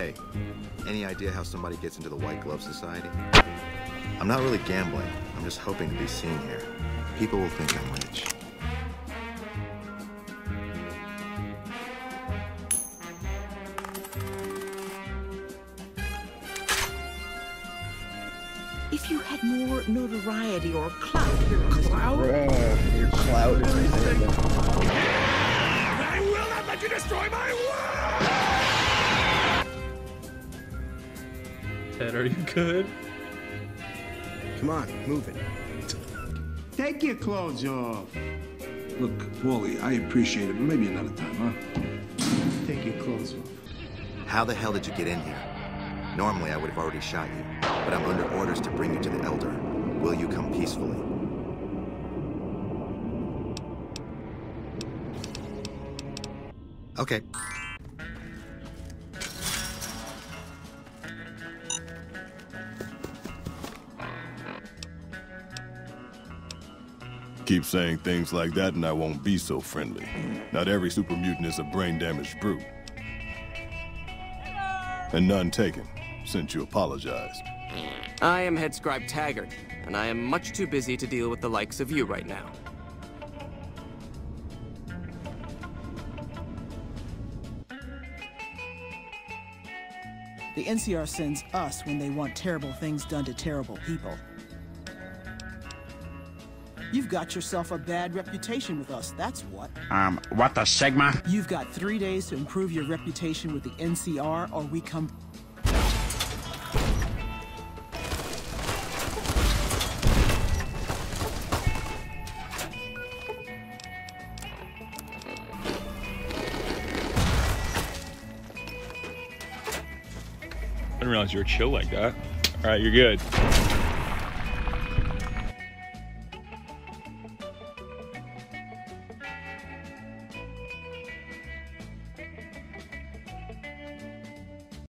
Hey, any idea how somebody gets into the White Glove Society? I'm not really gambling. I'm just hoping to be seen here. People will think I'm rich. If you had more notoriety or clout here on Clout? Bruh, your clout is ridiculous. I will not let you destroy my world! Ted, are you good? Come on, move it. Take your clothes off. Look, Paulie, I appreciate it, but maybe another time, huh? Take your clothes off. How the hell did you get in here? Normally, I would have already shot you, but I'm under orders to bring you to the Elder. Will you come peacefully? Okay. Keep saying things like that and I won't be so friendly. Not every super mutant is a brain-damaged brute. And none taken, since you apologized. I am Head Scribe Taggart, and I am much too busy to deal with the likes of you right now. The NCR sends us when they want terrible things done to terrible people. You've got yourself a bad reputation with us, that's what. Um, what the Sigma? You've got three days to improve your reputation with the NCR, or we come. I didn't realize you were chill like that. All right, you're good.